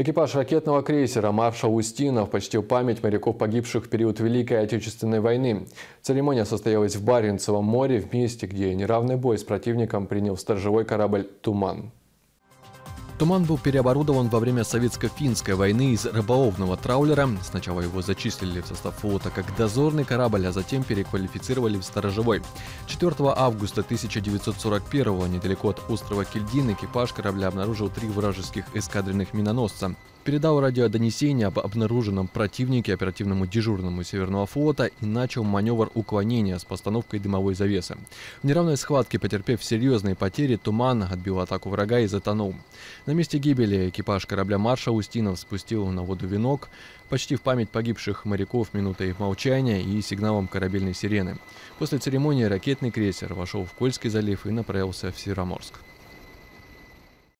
Экипаж ракетного крейсера «Маршал Устинов» почтил память моряков, погибших в период Великой Отечественной войны. Церемония состоялась в Баренцевом море, в месте, где неравный бой с противником принял сторожевой корабль «Туман». Туман был переоборудован во время советско-финской войны из рыболовного траулера. Сначала его зачислили в состав флота как дозорный корабль, а затем переквалифицировали в сторожевой. 4 августа 1941 недалеко от острова Кельдин экипаж корабля обнаружил три вражеских эскадренных миноносца передал радиодонесение об обнаруженном противнике оперативному дежурному Северного флота и начал маневр уклонения с постановкой дымовой завесы. В неравной схватке, потерпев серьезные потери, Туман отбил атаку врага и затонул. На месте гибели экипаж корабля «Маршал» Устинов спустил на воду венок, почти в память погибших моряков минутой молчания и сигналом корабельной сирены. После церемонии ракетный крейсер вошел в Кольский залив и направился в Североморск.